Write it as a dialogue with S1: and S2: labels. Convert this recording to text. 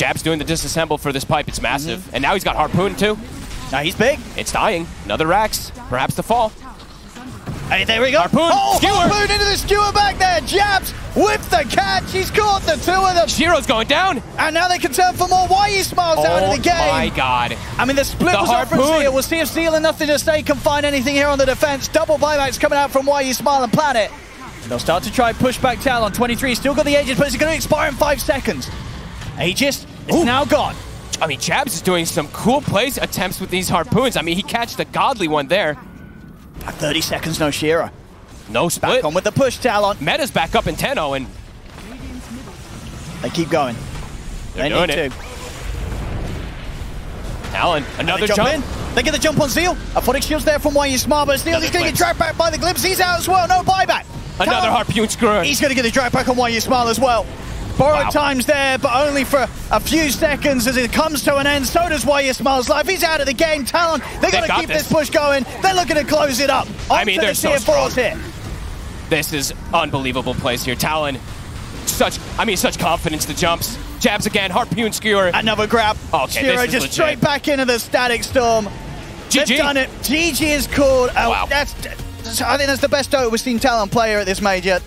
S1: Jab's doing the disassemble for this pipe. It's massive. Mm-hmm. And now he's got Harpoon too.
S2: Now he's big.
S1: It's dying. Another Rax. Perhaps the fall.
S2: Hey, there we go.
S1: Harpoon,
S2: oh,
S1: skewer.
S2: Harpoon into the skewer back there. Jabz with the catch. He's caught the two of them.
S1: Shiro's going down.
S2: And now they can turn for more. Why he smiles out of
S1: Oh
S2: the game?
S1: Oh, my god.
S2: I mean, the split
S1: The
S2: was
S1: harpoon.
S2: Zeal. We'll see if Zeal and Nothing to Stay can find anything here on the defense. Double buybacks coming out from Why You Smile and Planet. They'll start to try push back Talon. 23 still got the Aegis, but it's going to expire in five seconds. Aegis is
S1: Ooh.
S2: now gone.
S1: I mean, Jabz is doing some cool plays attempts with these harpoons. I mean, he catched the godly one there.
S2: At 30 seconds, no Shiro.
S1: No split.
S2: Back on with the push, Talon.
S1: Meta's back up in 10-0, and
S2: They keep going.
S1: they're
S2: they
S1: doing
S2: need
S1: it.
S2: to.
S1: Talon, another
S2: jump,
S1: jump.
S2: in. They get the jump on Zeal. Aphotic shield's there from Why You Smile, but Zeal is going to get dragged back by the glimpse. He's out as well. No buyback.
S1: Another
S2: Talon-
S1: harpoon screw.
S2: He's going to get the drag back on Why You Smile as well. Borrowed
S1: Wow.
S2: times there, but only for a few seconds as it comes to an end. So does Smile's life. He's out of the game. Talon, they're going to keep
S1: this.
S2: this. push going. They're looking to close it up.
S1: I mean,
S2: the
S1: they're so
S2: tier fours here.
S1: This is unbelievable plays here. Talon, such, I mean, such confidence. The jumps. Jabz again, harpoon skewer.
S2: Another grab.
S1: Okay,
S2: Shiro just
S1: legit.
S2: straight back into the static storm. They've
S1: GG.
S2: done it. GG is called. Oh,
S1: Wow.
S2: that's, I think that's the best Dota we've seen Talon player at this major.